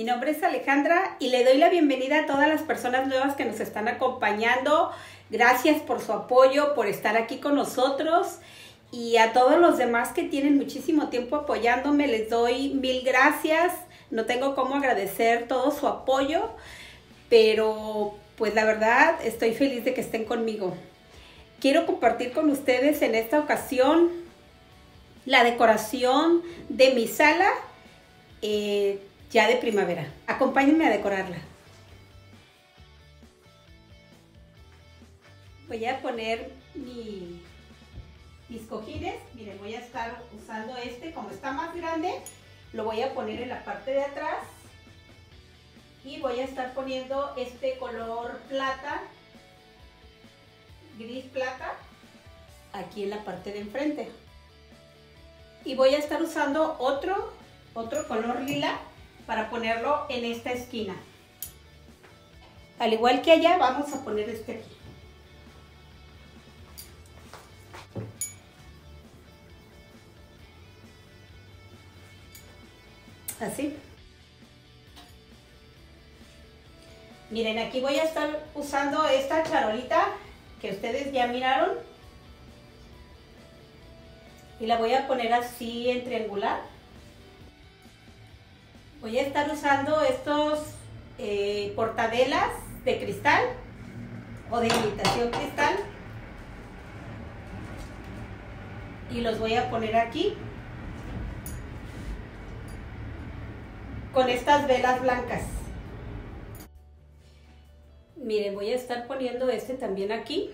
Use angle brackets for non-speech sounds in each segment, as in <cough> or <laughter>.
Mi nombre es Alejandra y le doy la bienvenida a todas las personas nuevas que nos están acompañando. Gracias por su apoyo, por estar aquí con nosotros y a todos los demás que tienen muchísimo tiempo apoyándome. Les doy mil gracias. No tengo cómo agradecer todo su apoyo, pero pues la verdad estoy feliz de que estén conmigo. Quiero compartir con ustedes en esta ocasión la decoración de mi sala eh, ya de primavera. Acompáñenme a decorarla. Voy a poner mis cojines. Miren, voy a estar usando este. Como está más grande, lo voy a poner en la parte de atrás. Y voy a estar poniendo este color plata, gris plata, aquí en la parte de enfrente. Y voy a estar usando otro, otro color lila para ponerlo en esta esquina. Al igual que allá, vamos a poner este aquí. Así. Miren, aquí voy a estar usando esta charolita que ustedes ya miraron. Y la voy a poner así en triangular. Voy a estar usando estos eh, portadelas de cristal o de imitación cristal. Y los voy a poner aquí. Con estas velas blancas. Miren, voy a estar poniendo este también aquí.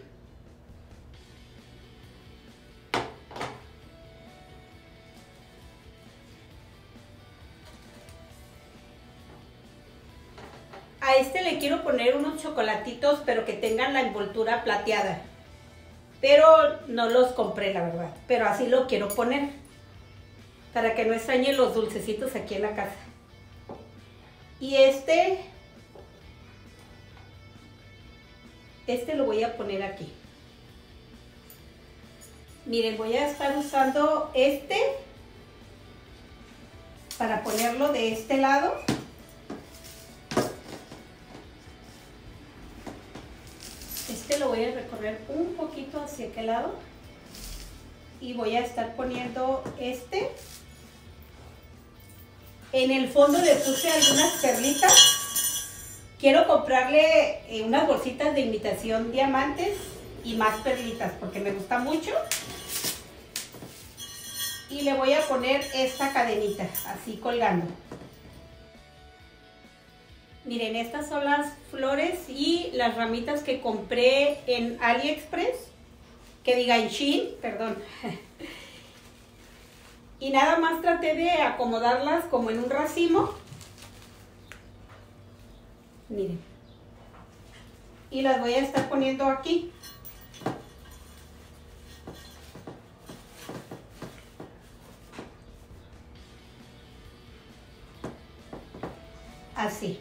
Este le quiero poner unos chocolatitos, pero que tengan la envoltura plateada. Pero no los compré, la verdad. Pero así lo quiero poner. Para que no extrañe los dulcecitos aquí en la casa. Y este... Este lo voy a poner aquí. Miren, voy a estar usando este para ponerlo de este lado. Recorrer un poquito hacia aquel lado. Y voy a estar poniendo este. En el fondo le puse algunas perlitas. Quiero comprarle eh, unas bolsitas de imitación diamantes y más perlitas porque me gusta mucho. Y le voy a poner esta cadenita, así colgando. Miren, estas son las flores y las ramitas que compré en AliExpress. Que diga en Shein, perdón. <laughs> y nada más traté de acomodarlas como en un racimo. Miren. Y las voy a estar poniendo aquí. Así.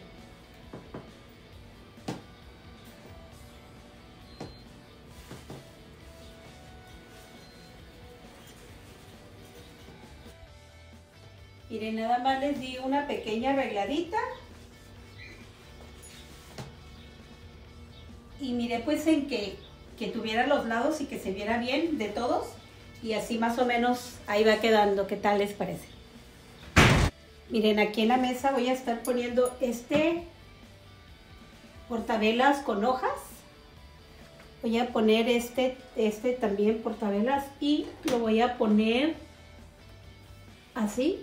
Nada más les di una pequeña arregladita. Y miré pues en que, que tuviera los lados y que se viera bien de todos. Y así más o menos ahí va quedando. ¿Qué tal les parece? Miren, aquí en la mesa voy a estar poniendo este portavelas con hojas. Voy a poner este, este también portavelas y lo voy a poner así.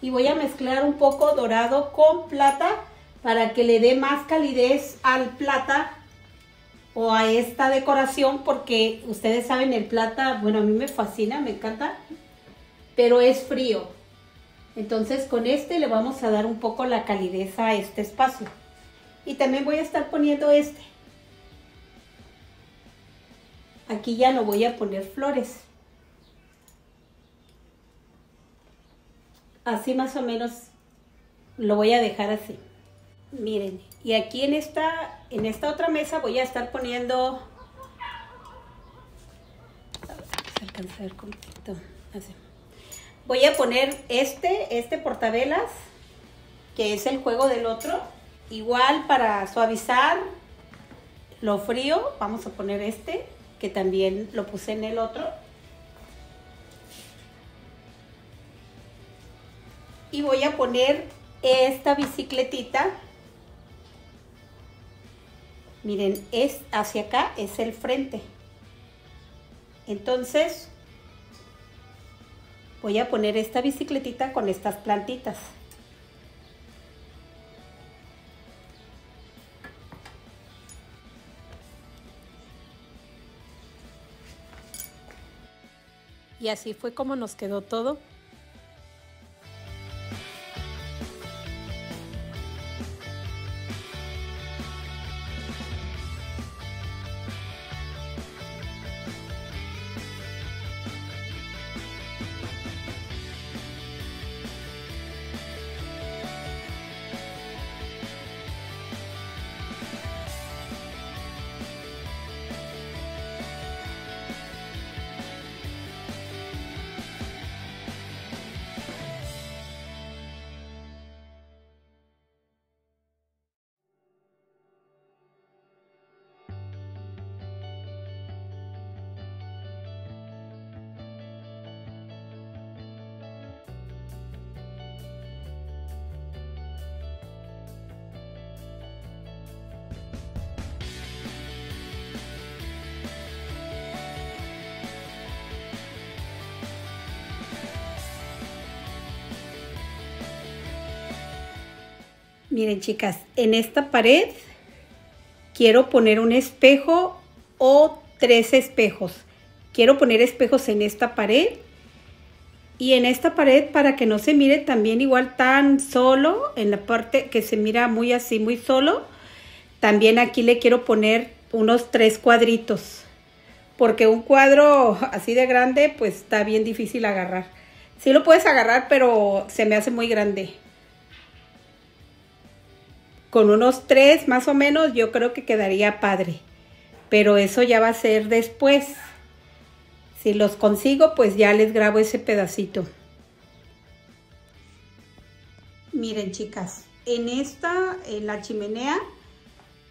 Y voy a mezclar un poco dorado con plata para que le dé más calidez al plata o a esta decoración porque ustedes saben el plata, bueno a mí me fascina, me encanta, pero es frío. Entonces con este le vamos a dar un poco la calidez a este espacio. Y también voy a estar poniendo este. Aquí ya no voy a poner flores. Así más o menos lo voy a dejar así. Miren, y aquí en esta, en esta otra mesa voy a estar poniendo... A ver, a ver así. Voy a poner este, este portavelas, que es el juego del otro. Igual para suavizar lo frío, vamos a poner este, que también lo puse en el otro. Y voy a poner esta bicicletita. Miren, es hacia acá, es el frente. Entonces, voy a poner esta bicicletita con estas plantitas. Y así fue como nos quedó todo. Miren chicas, en esta pared quiero poner un espejo o tres espejos. Quiero poner espejos en esta pared y en esta pared para que no se mire también igual tan solo, en la parte que se mira muy así, muy solo. También aquí le quiero poner unos tres cuadritos, porque un cuadro <laughs> así de grande pues está bien difícil agarrar. Sí lo puedes agarrar, pero se me hace muy grande con unos tres más o menos yo creo que quedaría padre. Pero eso ya va a ser después. Si los consigo, pues ya les grabo ese pedacito. Miren chicas, en esta, en la chimenea,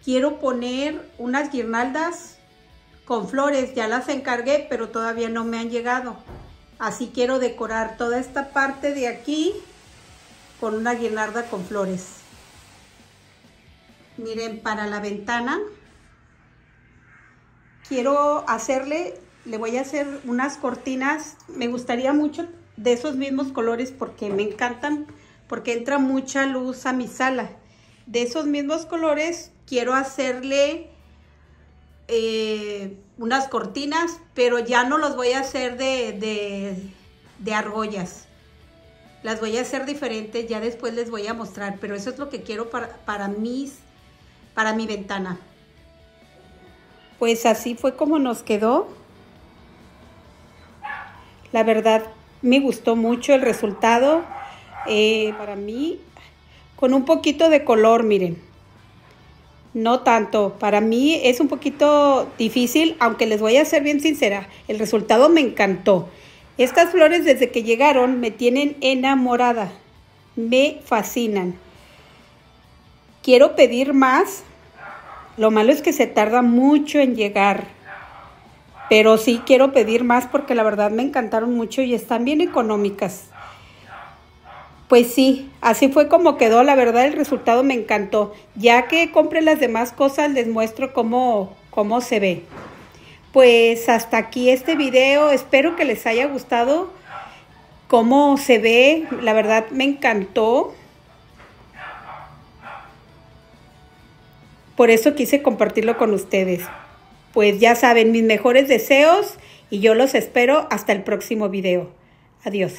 quiero poner unas guirnaldas con flores. Ya las encargué, pero todavía no me han llegado. Así quiero decorar toda esta parte de aquí con una guirnalda con flores. Miren, para la ventana quiero hacerle, le voy a hacer unas cortinas. Me gustaría mucho de esos mismos colores porque me encantan, porque entra mucha luz a mi sala. De esos mismos colores quiero hacerle eh, unas cortinas, pero ya no los voy a hacer de, de argollas. Las voy a hacer diferentes, ya después les voy a mostrar, pero eso es lo que quiero para, para mis para mi ventana. Pues así fue como nos quedó. La verdad me gustó mucho el resultado. Eh, para mí, con un poquito de color, miren. No tanto. Para mí es un poquito difícil, aunque les voy a ser bien sincera. El resultado me encantó. Estas flores desde que llegaron me tienen enamorada. Me fascinan. Quiero pedir más, lo malo es que se tarda mucho en llegar. Pero sí quiero pedir más porque la verdad me encantaron mucho y están bien económicas. Pues sí, así fue como quedó. La verdad el resultado me encantó. Ya que compre las demás cosas les muestro cómo, cómo se ve. Pues hasta aquí este video. Espero que les haya gustado cómo se ve. La verdad me encantó. Por eso quise compartirlo con ustedes. Pues ya saben, mis mejores deseos y yo los espero hasta el próximo video. Adiós.